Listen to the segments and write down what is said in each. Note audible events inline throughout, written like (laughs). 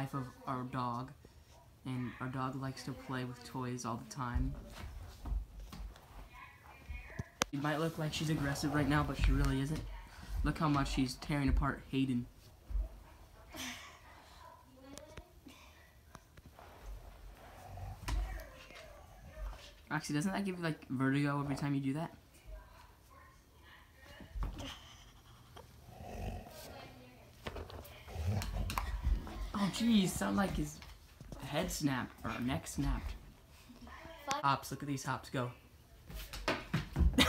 life of our dog, and our dog likes to play with toys all the time. She might look like she's aggressive right now, but she really isn't. Look how much she's tearing apart Hayden. Actually, doesn't that give you like vertigo every time you do that? Jeez, sound like his head snapped or neck snapped. Hops, look at these hops go. (laughs)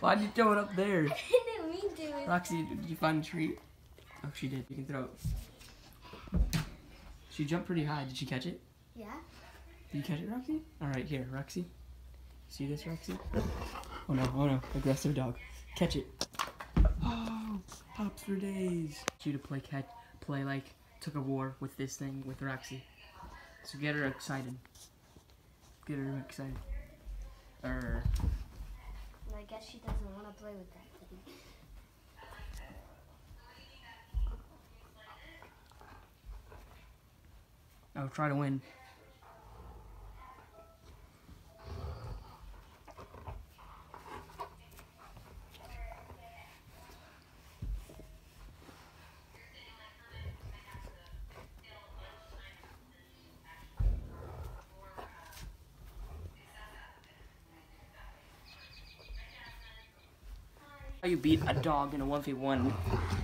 Why'd you throw it up there? I didn't mean to. Roxy, did you find a treat? Oh, she did. You can throw it. She jumped pretty high. Did she catch it? Yeah. Did you catch it, Roxy? All right, here, Roxy. See this, Roxy? Oh no, oh no, aggressive dog. Catch it. (gasps) Oh, pops for days. You to play catch, play like took a war with this thing with Roxy. So get her excited. Get her excited. Er, I guess she doesn't want to play with that thing. oh, try to win. How you beat a dog in a 1v1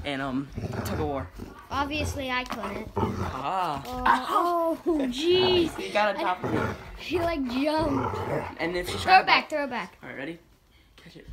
and um tug of war. Obviously, I couldn't. Ah. Oh, oh, (laughs) jeez. You got on top of. (laughs) She like jumped. And if she Throw it back, throw it back. Alright, ready? Catch it.